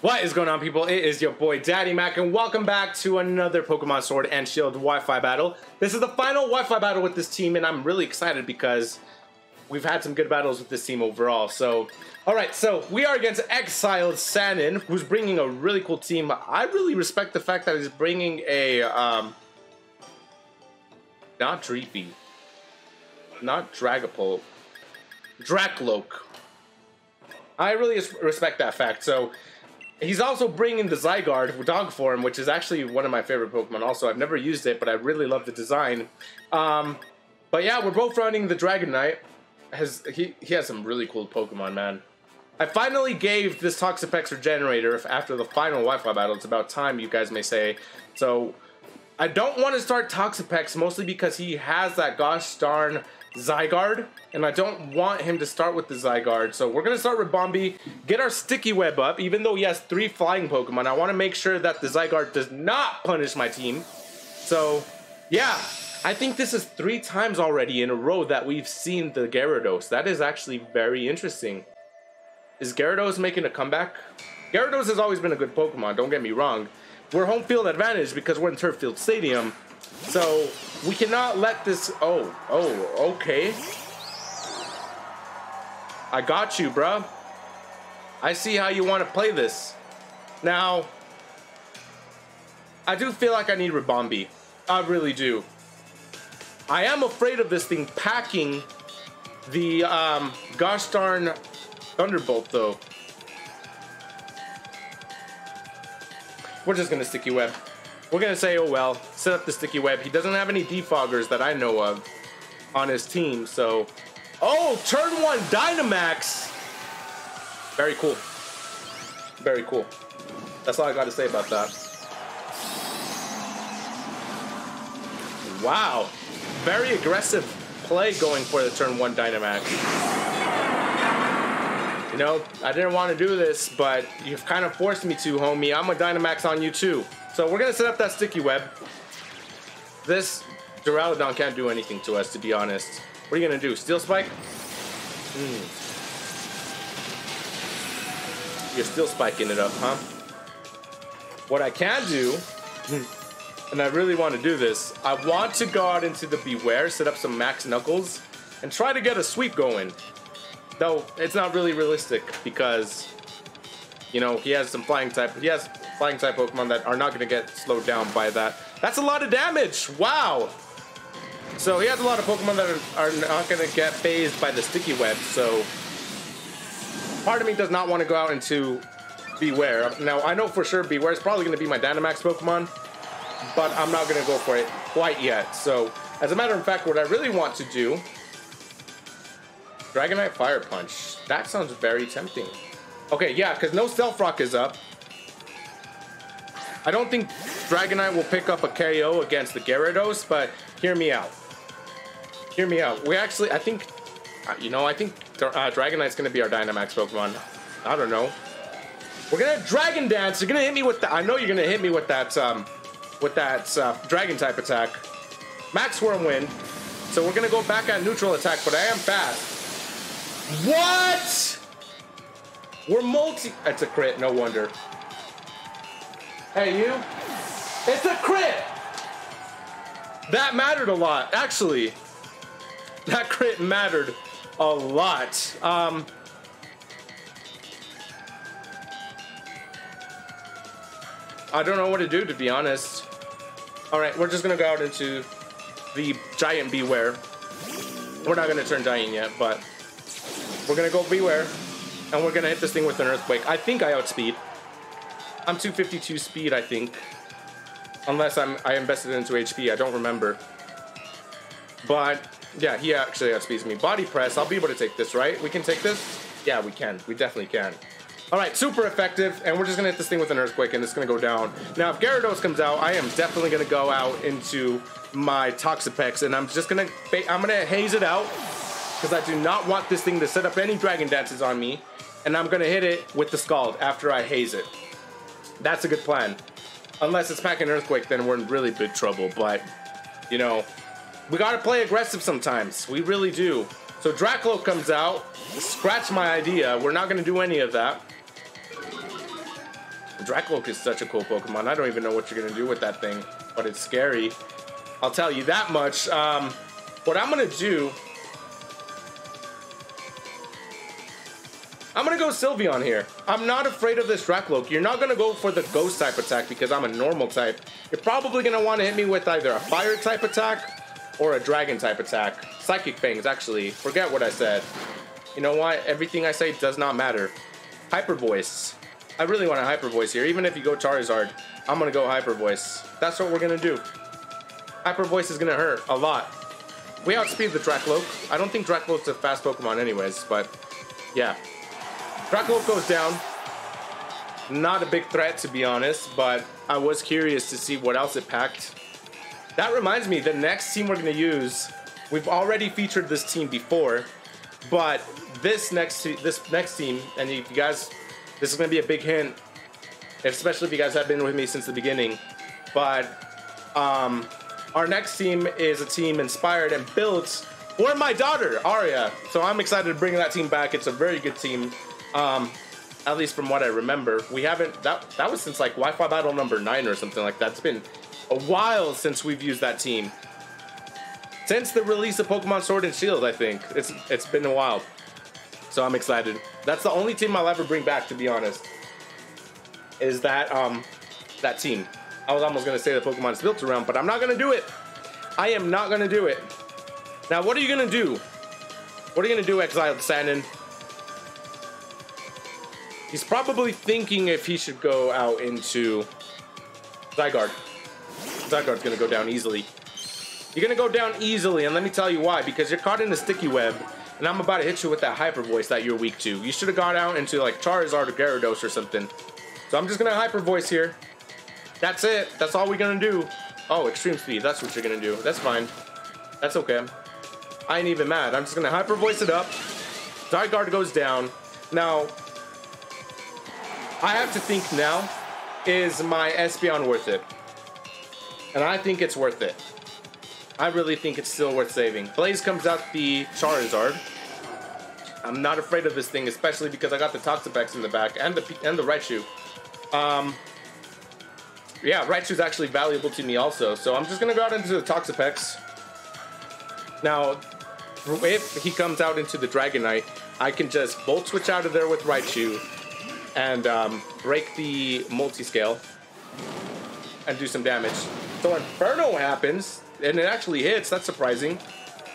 What is going on, people? It is your boy Daddy Mac, and welcome back to another Pokemon Sword and Shield Wi-Fi battle. This is the final Wi-Fi battle with this team, and I'm really excited because we've had some good battles with this team overall. So, all right, so we are against Exiled Sanin, who's bringing a really cool team. I really respect the fact that he's bringing a, um, not Dreepy, not Dragapult, Drakloak. I really respect that fact. So He's also bringing the Zygarde dog form, which is actually one of my favorite Pokemon. Also, I've never used it, but I really love the design. Um, but yeah, we're both running the Dragonite. Has he? He has some really cool Pokemon, man. I finally gave this Toxapex Regenerator after the final Wi-Fi battle. It's about time, you guys may say. So, I don't want to start Toxapex mostly because he has that gosh darn Zygarde, and I don't want him to start with the Zygarde. So we're going to start with Bombi, get our Sticky Web up, even though he has three flying Pokemon. I want to make sure that the Zygarde does not punish my team. So, yeah, I think this is three times already in a row that we've seen the Gyarados. That is actually very interesting. Is Gyarados making a comeback? Gyarados has always been a good Pokemon, don't get me wrong. We're home field advantage because we're in Turf Field Stadium, so we cannot let this... Oh, oh, okay. I got you, bruh. I see how you want to play this. Now, I do feel like I need Ribombee. I really do. I am afraid of this thing packing the um, gosh darn Thunderbolt, though. We're just going to Sticky Web. We're gonna say, oh well, set up the sticky web. He doesn't have any defoggers that I know of on his team, so. Oh, turn one Dynamax! Very cool. Very cool. That's all I gotta say about that. Wow. Very aggressive play going for the turn one Dynamax. Know, I didn't want to do this, but you've kind of forced me to, homie. I'm a Dynamax on you too. So we're gonna set up that sticky web. This Duraludon can't do anything to us, to be honest. What are you gonna do? Steel Spike? Mm. You're still spiking it up, huh? What I can do, and I really want to do this, I want to go out into the Bewear, set up some Max Knuckles, and try to get a sweep going. Though, it's not really realistic because, you know, he has some flying type. He has flying type Pokemon that are not going to get slowed down by that. That's a lot of damage. Wow. So he has a lot of Pokemon that are, are not going to get phased by the sticky web. So part of me does not want to go out into Bewear. Now I know for sure Bewear is probably going to be my Dynamax Pokemon, but I'm not going to go for it quite yet. So as a matter of fact, what I really want to do, Dragonite Fire Punch. That sounds very tempting. Okay, yeah, because no Stealth Rock is up. I don't think Dragonite will pick up a KO against the Gyarados, but hear me out. Hear me out. We actually, I think, uh, you know, I think uh, Dragonite's going to be our Dynamax Pokemon. I don't know. We're going to Dragon Dance. You're going to hit me with that. I know you're going to hit me with that, um, with that uh, Dragon type attack. Max Whirlwind. So we're going to go back at neutral attack, but I am fast. What? We're multi... It's a crit, no wonder. Hey, you. It's a crit! That mattered a lot, actually. That crit mattered a lot. Um, I don't know what to do, to be honest. Alright, we're just gonna go out into the Giant Bewear. We're not gonna turn Giant yet, but we're gonna go Bewear, and we're gonna hit this thing with an Earthquake. I think I outspeed. I'm 252 speed, I think. Unless I'm I invested into HP, I don't remember. But yeah, he actually outspeeds me. Body press, I'll be able to take this, right? We can take this? Yeah, we can. We definitely can. Alright, super effective, and we're just gonna hit this thing with an Earthquake and it's gonna go down. Now, if Gyarados comes out, I am definitely gonna go out into my Toxapex, and I'm just gonna, I'm gonna haze it out, because I do not want this thing to set up any Dragon Dances on me, and I'm gonna hit it with the Scald after I haze it. That's a good plan. Unless it's packing Earthquake, then we're in really big trouble. But, you know, we gotta play aggressive sometimes. We really do. So Drakloak comes out. Scratch my idea. We're not gonna do any of that. Drakloak is such a cool Pokemon. I don't even know what you're gonna do with that thing, but it's scary. I'll tell you that much. Um, what I'm gonna do, I'm gonna go Sylveon here. I'm not afraid of this Drakloak. You're not gonna go for the Ghost type attack because I'm a normal type. You're probably gonna want to hit me with either a Fire type attack or a Dragon type attack. Psychic Fangs, actually. Forget what I said. You know what? Everything I say does not matter. Hyper Voice. I really want a Hyper Voice here. Even if you go Charizard, I'm gonna go Hyper Voice. That's what we're gonna do. Hyper Voice is gonna hurt a lot. We outspeed the Drakloak. I don't think Drakloak's a fast Pokemon anyways, but yeah. Drakloak goes down. Not a big threat to be honest, but I was curious to see what else it packed. That reminds me, the next team we're gonna use, we've already featured this team before, but this next this next team, and if you guys, this is gonna be a big hint, especially if you guys have been with me since the beginning. But um, our next team is a team inspired and built for my daughter Aria. So I'm excited to bring that team back. It's a very good team. Um, at least from what I remember, we haven't that that was since like Wi-Fi battle number nine or something like that. It's been a while since we've used that team. Since the release of Pokemon Sword and Shield, I think it's it's been a while. So I'm excited. That's the only team I'll ever bring back, to be honest. Is that um that team? I was almost gonna say the Pokemon is built around, but I'm not gonna do it. I am not gonna do it. Now, what are you gonna do? What are you gonna do, Exiled Sandon? He's probably thinking if he should go out into Zygarde. Zygarde's gonna go down easily. You're gonna go down easily, and let me tell you why. Because you're caught in a sticky web, and I'm about to hit you with that hyper voice that you're weak to. You should have gone out into like Charizard or Gyarados or something. So I'm just gonna hyper voice here. That's it. That's all we're gonna do. Oh, extreme speed. That's what you're gonna do. That's fine. That's okay. I ain't even mad. I'm just gonna hyper voice it up. Zygarde goes down. Now, I have to think now, is my Espeon worth it? And I think it's worth it. I really think it's still worth saving. Blaze comes out the Charizard. I'm not afraid of this thing, especially because I got the Toxapex in the back and the and the Raichu. Um, yeah, Raichu's actually valuable to me also, so I'm just gonna go out into the Toxapex. Now, if he comes out into the Dragonite, I can just Volt Switch out of there with Raichu, and um, break the multi-scale and do some damage. So Inferno happens, and it actually hits. That's surprising.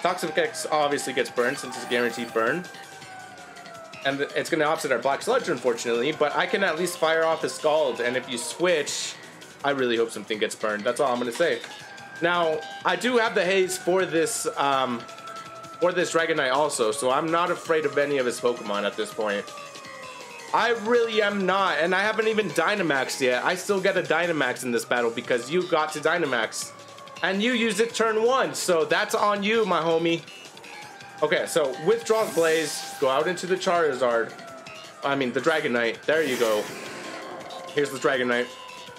Toxapex obviously gets burned since it's a guaranteed burn. And it's going to offset our Black Sludge, unfortunately, but I can at least fire off the Scald, and if you switch, I really hope something gets burned. That's all I'm going to say. Now, I do have the haze for this, um, for this Dragonite also, so I'm not afraid of any of his Pokemon at this point. I really am not, and I haven't even Dynamaxed yet. I still get a Dynamax in this battle because you got to Dynamax. And you used it turn one, so that's on you, my homie. Okay, so withdraw Blaze, go out into the Charizard. I mean, the Dragonite. There you go. Here's the Dragonite.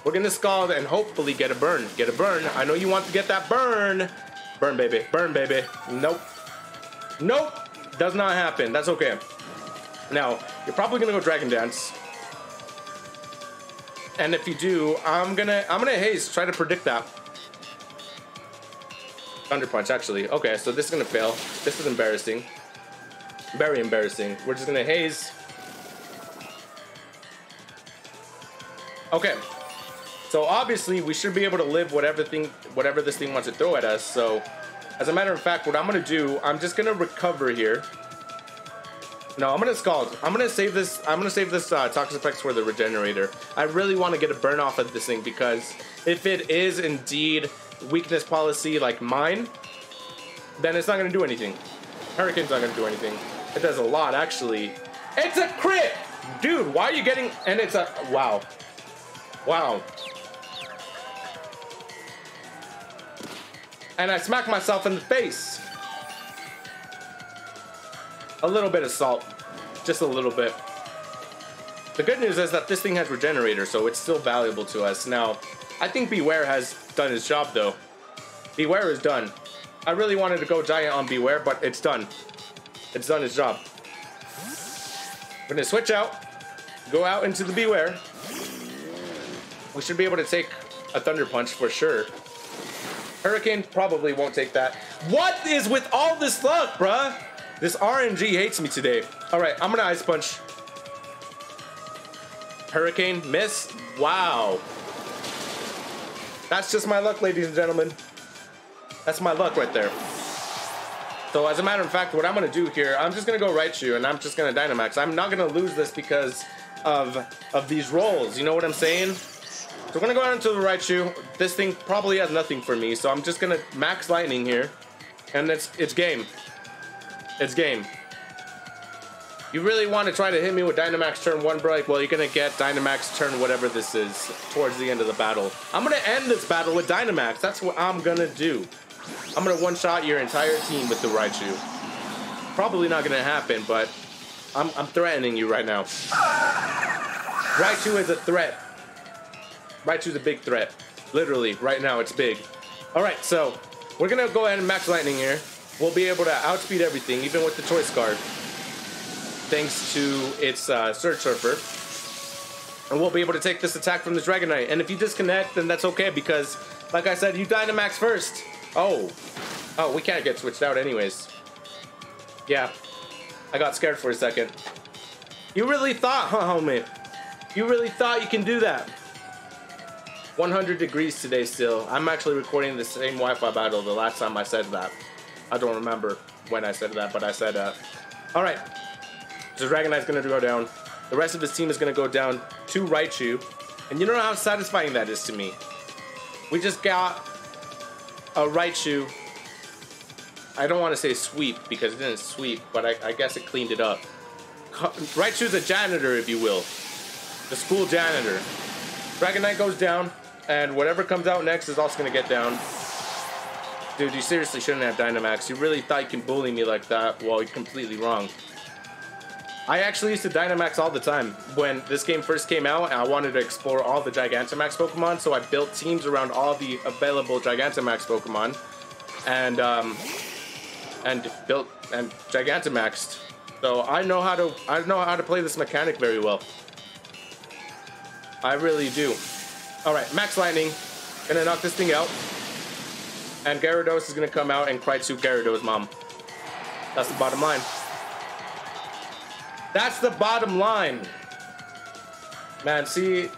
We're gonna Scald and hopefully get a burn. Get a burn. I know you want to get that burn. Burn, baby. Burn, baby. Nope. Nope. Does not happen. That's okay. Now, you're probably gonna go Dragon Dance. And if you do, I'm gonna I'm gonna haze, try to predict that. Thunder Punch, actually. Okay, so this is gonna fail. This is embarrassing. Very embarrassing. We're just gonna haze. Okay. So obviously we should be able to live whatever thing whatever this thing wants to throw at us. So as a matter of fact, what I'm gonna do, I'm just gonna recover here. No, I'm gonna scald. I'm gonna save this. I'm gonna save this uh, effects for the regenerator. I really want to get a burn off of this thing because if it is indeed weakness policy like mine, then it's not gonna do anything. Hurricane's not gonna do anything. It does a lot actually. It's a crit, dude. Why are you getting? And it's a wow, wow. And I smack myself in the face. A little bit of salt. Just a little bit. The good news is that this thing has regenerator, so it's still valuable to us. Now, I think Bewear has done his job, though. Bewear is done. I really wanted to go Giant on Bewear, but it's done. It's done its job. We're gonna switch out, go out into the Bewear. We should be able to take a Thunder Punch for sure. Hurricane probably won't take that. What is with all this luck, bruh? This RNG hates me today. All right, I'm gonna Ice Punch. Hurricane, miss. Wow. That's just my luck, ladies and gentlemen. That's my luck right there. So as a matter of fact, what I'm gonna do here, I'm just gonna go Raichu and I'm just gonna Dynamax. I'm not gonna lose this because of of these rolls. You know what I'm saying? So we're gonna go out into the Raichu. This thing probably has nothing for me, so I'm just gonna max lightning here. And it's it's game. It's game. You really want to try to hit me with Dynamax turn one break? Well, you're gonna get Dynamax turn whatever this is towards the end of the battle. I'm gonna end this battle with Dynamax. That's what I'm gonna do. I'm gonna one-shot your entire team with the Raichu. Probably not gonna happen, but I'm, I'm threatening you right now. Raichu is a threat. Raichu's a big threat. Literally, right now it's big. Alright, so we're gonna go ahead and max lightning here. We'll be able to outspeed everything, even with the choice card. Thanks to its uh, Surge Surfer. And we'll be able to take this attack from the Dragonite. And if you disconnect, then that's okay because, like I said, you Dynamax first. Oh. Oh, we can't get switched out anyways. Yeah. I got scared for a second. You really thought, huh, homie? You really thought you can do that? 100 degrees today still. I'm actually recording the same Wi-Fi battle the last time I said that. I don't remember when I said that, but I said. Uh, Alright. So Dragonite's gonna go down. The rest of his team is gonna go down to Raichu. And you know how satisfying that is to me. We just got a Raichu. I don't want to say sweep because it didn't sweep, but I, I guess it cleaned it up. Raichu's a janitor, if you will. The school janitor. Dragonite goes down, and whatever comes out next is also gonna get down. Dude, you seriously shouldn't have Dynamax. You really thought you can bully me like that? Well, you're completely wrong. I actually used to Dynamax all the time. When this game first came out, I wanted to explore all the Gigantamax Pokemon, so I built teams around all the available Gigantamax Pokemon, and um, and built and Gigantamaxed. So I know how to I know how to play this mechanic very well. I really do. All right, Max Lightning, gonna knock this thing out, and Gyarados is gonna come out and cry to Gyarados' mom. That's the bottom line. That's the bottom line. Man, see,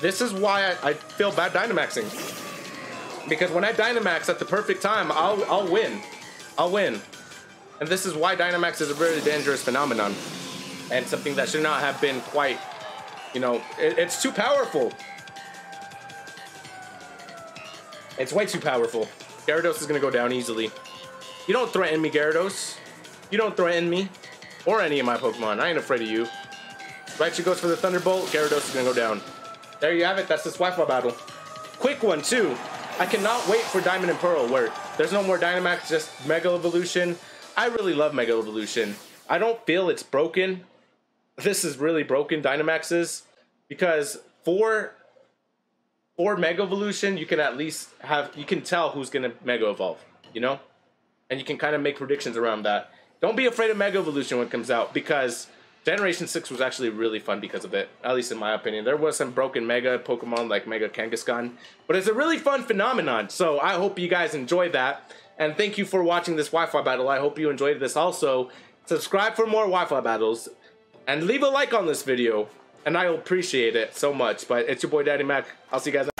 this is why I, I feel bad Dynamaxing. Because when I Dynamax at the perfect time, I'll, I'll win. I'll win. And this is why Dynamax is a very dangerous phenomenon. And something that should not have been quite, you know, it, it's too powerful. It's way too powerful. Gyarados is gonna go down easily. You don't threaten me, Gyarados. You don't threaten me. Or any of my Pokemon. I ain't afraid of you. Raichu goes for the Thunderbolt. Gyarados is gonna go down. There you have it. That's this Wi-Fi battle. Quick one, too. I cannot wait for Diamond and Pearl, where there's no more Dynamax, just Mega Evolution. I really love Mega Evolution. I don't feel it's broken. This is really broken, Dynamaxes, because for for Mega Evolution, you can at least have you can tell who's gonna Mega Evolve, you know, and you can kind of make predictions around that. Don't be afraid of Mega Evolution when it comes out because Generation 6 was actually really fun because of it, at least in my opinion. There was some broken Mega Pokemon like Mega Kangaskhan, but it's a really fun phenomenon. So I hope you guys enjoyed that. And thank you for watching this Wi-Fi battle. I hope you enjoyed this also. Subscribe for more Wi-Fi battles. And leave a like on this video. And I appreciate it so much. But it's your boy Daddy Mac. I'll see you guys